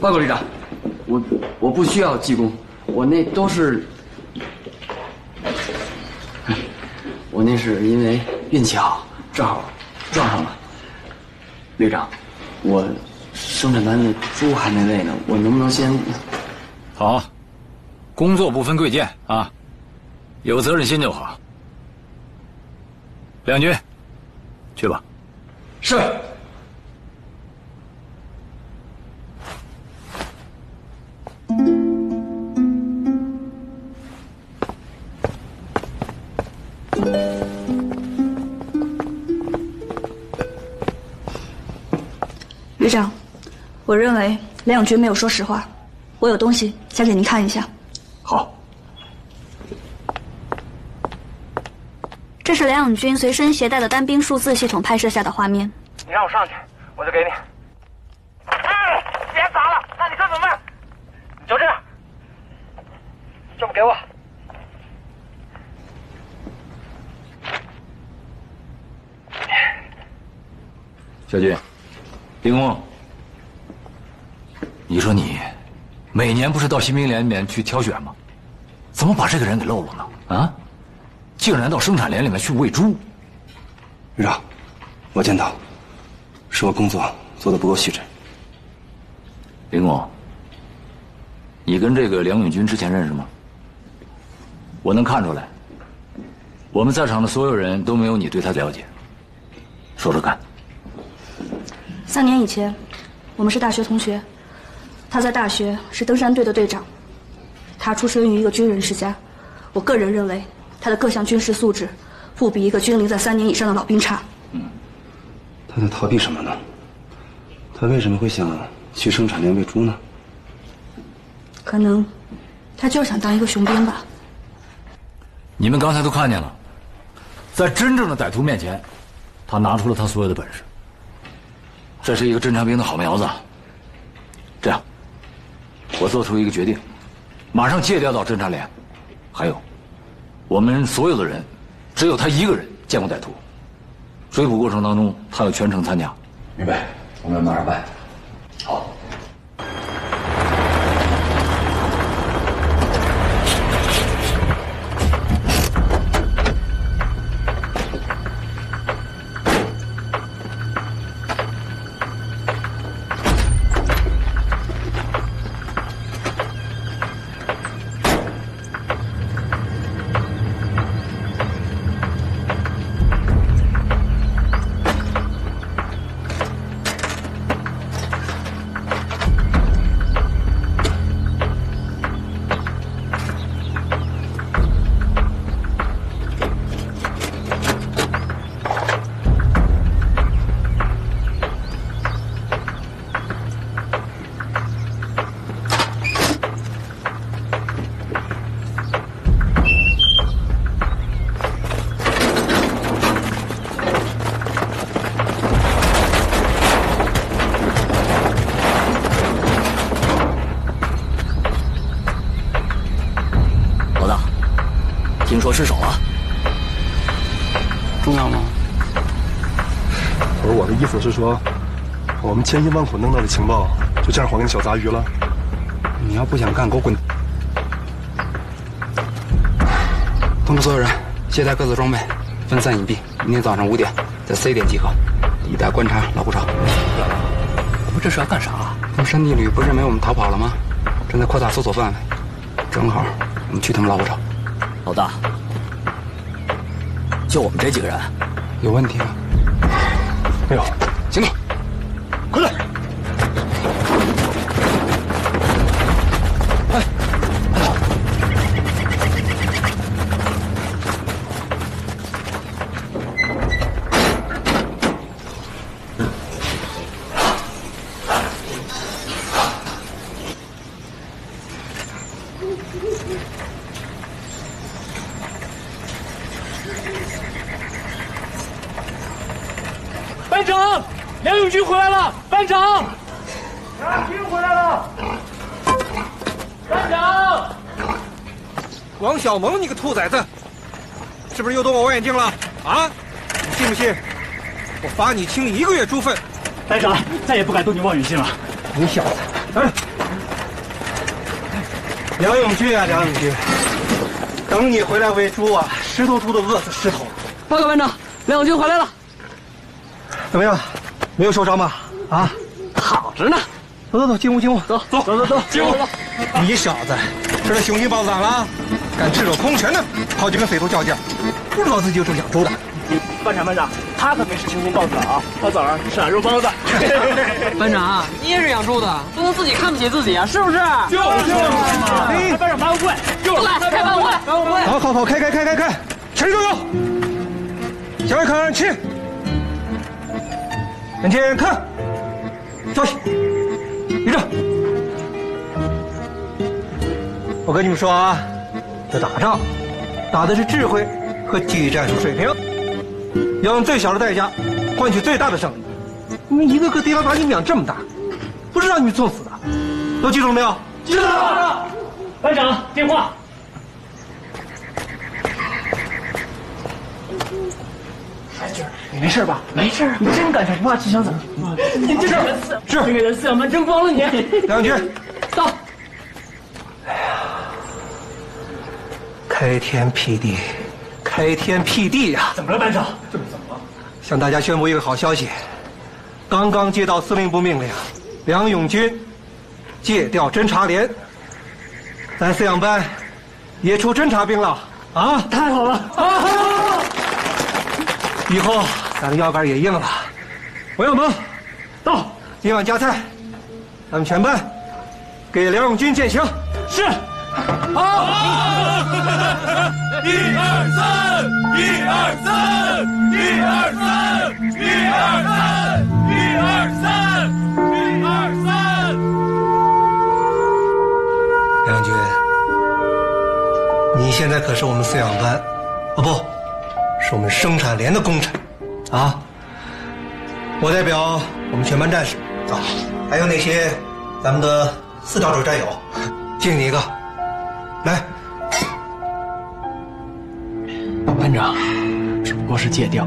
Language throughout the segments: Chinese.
报告旅长，我我不需要技工，我那都是，我那是因为运气好，正好撞上了。旅长，我生产班的猪还没喂呢，我能不能先？好，工作不分贵贱啊，有责任心就好。两军，去吧。是。我认为梁永军没有说实话，我有东西想给您看一下。好，这是梁永军随身携带的单兵数字系统拍摄下的画面。你让我上去，我就给你。哎，别砸了，那你身份问。就这样，这么给我。小军，林工，你说你每年不是到新兵连里面去挑选吗？怎么把这个人给漏了呢？啊，竟然到生产连里面去喂猪！旅长，我检讨，是我工作做的不够细致。林工，你跟这个梁永军之前认识吗？我能看出来，我们在场的所有人都没有你对他了解。说说看。三年以前，我们是大学同学。他在大学是登山队的队长。他出生于一个军人世家。我个人认为，他的各项军事素质不比一个军龄在三年以上的老兵差。嗯，他在逃避什么呢？他为什么会想去生产连喂猪呢？可能，他就是想当一个雄兵吧。你们刚才都看见了，在真正的歹徒面前，他拿出了他所有的本事。这是一个侦察兵的好苗子。这样，我做出一个决定，马上借调到侦察连。还有，我们所有的人，只有他一个人见过歹徒。追捕过程当中，他要全程参加。明白，我们马上办。我的意思是说，我们千辛万苦弄到的情报就这样还给小杂鱼了？你要不想干，给我滚！通知所有人携带各自装备，分散隐蔽。明天早上五点在 C 点集合，一带观察老虎巢。我们这是要干啥？他们山地旅不认为我们逃跑了吗？正在扩大搜索范围，正好我们去他们老虎巢。老大，就我们这几个人，有问题吗？没有，行动，班长，梁永军回来了。班长，梁永军回来了。班长，王小蒙，你个兔崽子，是不是又动我望远镜了？啊，你信不信？我罚你清一个月猪粪。班长，再也不敢动你望远镜了。你小子哎，梁永军啊，梁永军，等你回来喂猪啊，石头猪都饿死石头了。报告班长，梁永军回来了，怎么样？没有受伤吧？啊，好着呢。走走走，进屋进屋，走走走走走，进屋。你小子，吃了雄心豹子胆了，敢赤手空拳的跑去跟匪徒较劲，不知道自己就是养猪的。班长班长，他可没是雄心豹子胆啊，他早上吃俺肉包子。班长，你也是养猪的，不能自己看不起自己啊，是不是？就是嘛。哎，班长发个会，就是来开班会，开班会。好好好，开开开开开，全都有。小爱看去，眼前看，稍息，立正。我跟你们说啊，这打仗打的是智慧和技战术水平，要用最小的代价换取最大的胜利。你们一个个爹妈把你们养这么大，不是让你们送死的，都记住了没有？记住了。班长，电话。你没事吧？没事。你真敢上不怕吃枪子？你这人饲是这个人饲养班争光了你。梁军，到。开天辟地，开天辟地呀！怎么了，班长？这怎么了？向大家宣布一个好消息，刚刚接到司令部命令，梁永军借调侦察连，咱饲养班也出侦察兵了啊！太好了！啊！以后咱的腰杆也硬了。王耀蒙，到，今晚加菜，咱们全班给梁永军践行。是。好！一二三，一二三，一二三，一二三，一二三，一二三。梁军，你现在可是我们饲养班，哦不，是我们生产连的功臣，啊！我代表我们全班战士啊，还有那些咱们的四道主战友，敬你一个。来，班长，只不过是借调。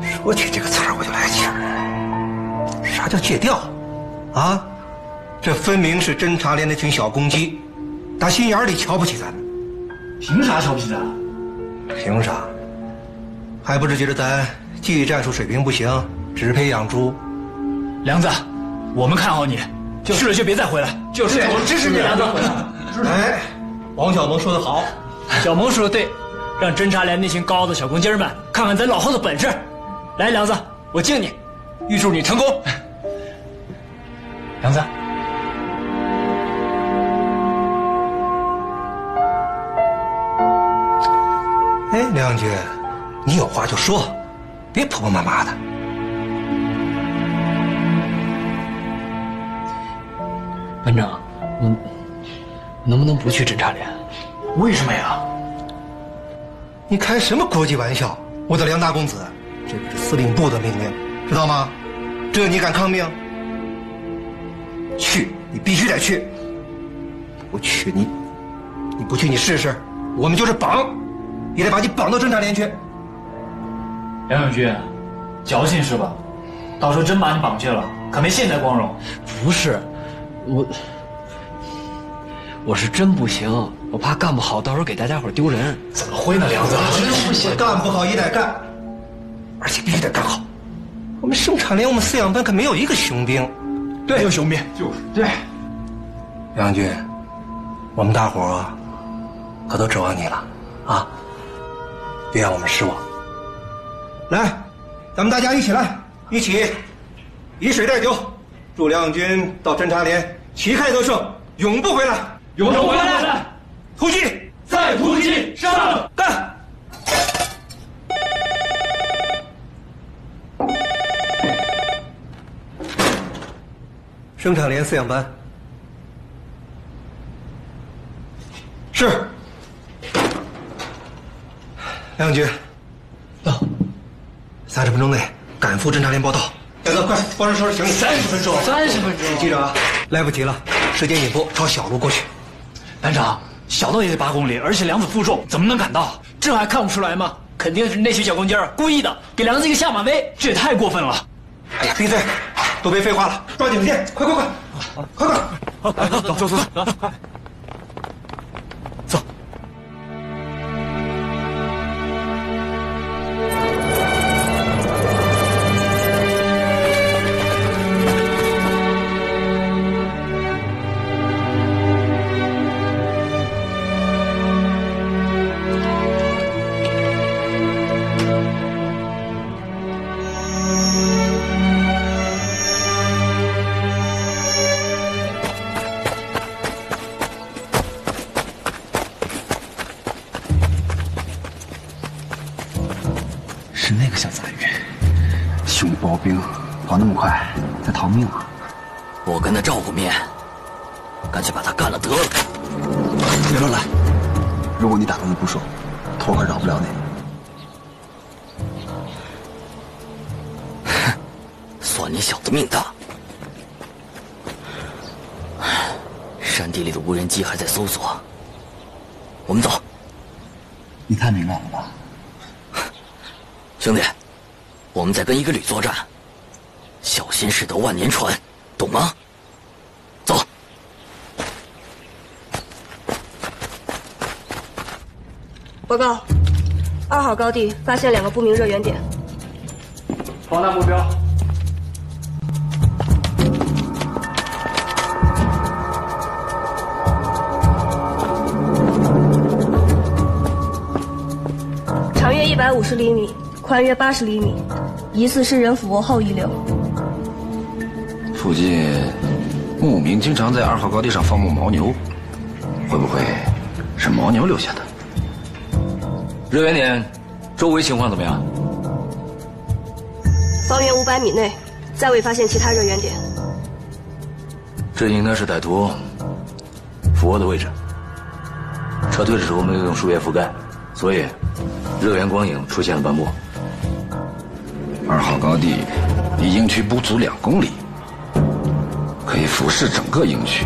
说起这个词儿我就来气儿。啥叫借调？啊，这分明是侦察连那群小公鸡，打心眼里瞧不起咱们。凭啥瞧不起咱？凭啥？还不是觉得咱技战术水平不行，只配养猪？梁子，我们看好你。去了就别再回来，就是我支持你梁子。哎，王小蒙说的好，小蒙说的对，让侦察连那群高傲的小公鸡们看看咱老后的本事。来，梁子，我敬你，预祝你成功。梁子，哎，梁军，你有话就说，别婆婆妈妈的。班长，我能不能不去侦察连？为什么呀？你开什么国际玩笑？我的梁大公子，这可是司令部的命令，知道吗？这你敢抗命？去，你必须得去。不去你，你不去你试试，我们就是绑，也得把你绑到侦察连去。梁永军，矫情是吧？到时候真把你绑去了，可没现在光荣。不是，我我是真不行，我怕干不好，到时候给大家伙丢人。怎么会呢，梁子？真不行，干不好也得干，而且必须得干好。我们生产连，我们饲养班可没有一个雄兵。对，没有雄兵，就是对。梁军，我们大伙儿可都指望你了啊！别让我们失望。来，咱们大家一起来，一起以水代酒，祝梁永军到侦察连旗开得胜，永不回来。永不回来。突击，再突击，上！干！生产连饲养班是梁永军，到三十分钟内赶赴侦察连报道。小子，快帮着收拾行李。三十分钟，三十分钟，记着啊，来不及了，时间紧迫，朝小路过去。班长，小道也得八公里，而且梁子负重，怎么能赶到？这还看不出来吗？肯定是那群小公鸡儿故意的，给梁子一个下马威，这也太过分了。哎呀，闭嘴！都别废话了，抓紧时间，快快快，快快！好，走走走走，快！是那个小杂鱼，熊包兵跑那么快，在逃命啊！我跟他照过面，干脆把他干了得了。别乱来！如果你打他们不说，头可饶不了你。算你小子命大！山地里的无人机还在搜索，我们走。你太敏感了吧？兄弟，我们在跟一个旅作战，小心驶得万年船，懂吗？走。报告，二号高地发现两个不明热源点。放大目标。长约一百五十厘米，宽约八十厘米，疑似是人俯卧后遗留。附近牧民经常在二号高地上放牧牦牛，会不会是牦牛留下的？热源点周围情况怎么样？方圆五百米内，再未发现其他热源点。这应该是歹徒俯卧的位置。撤退的时候没有用树叶覆盖，所以热源光影出现了斑驳。二号高地离营区不足两公里，可以俯视整个营区。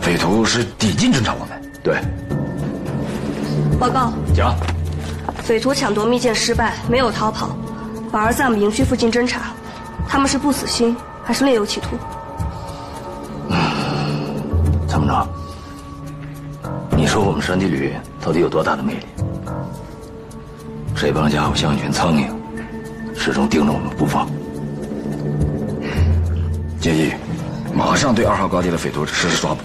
匪徒是抵近侦察我们。对，报告，讲。匪徒抢夺密件失败，没有逃跑，反而在我们营区附近侦查。他们是不死心，还是另有企图？参谋长，你说我们山地旅到底有多大的魅力？这帮家伙像一群苍蝇，始终盯着我们不放。建议马上对二号高地的匪徒实施抓捕。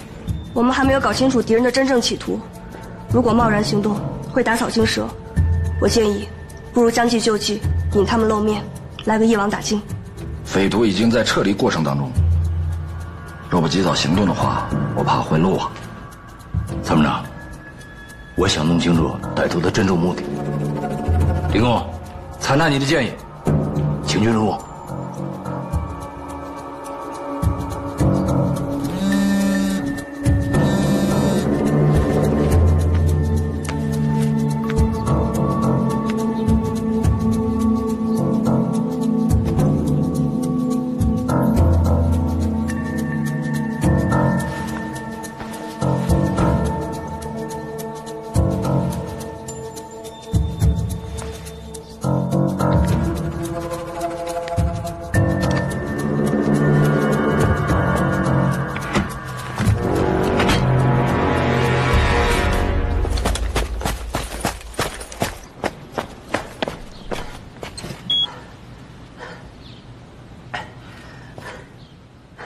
我们还没有搞清楚敌人的真正企图，如果贸然行动，会打草惊蛇。我建议，不如将计就计，引他们露面，来个一网打尽。匪徒已经在撤离过程当中，若不及早行动的话，我怕会漏网。参谋长，我想弄清楚歹徒的真正目的。林工，采纳你的建议，请君入瓮。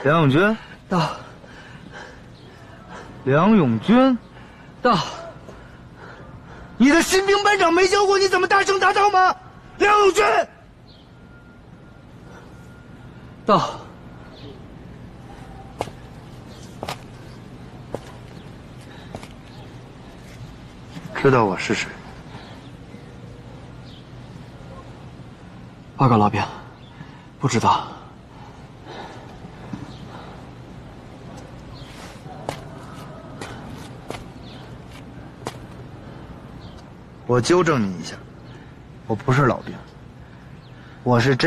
梁永军到。梁永军到。你的新兵班长没教过你怎么大声答道吗？梁永军到。知道我是谁？报告老兵，不知道。我纠正你一下，我不是老兵，我是真。